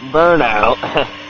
burnout.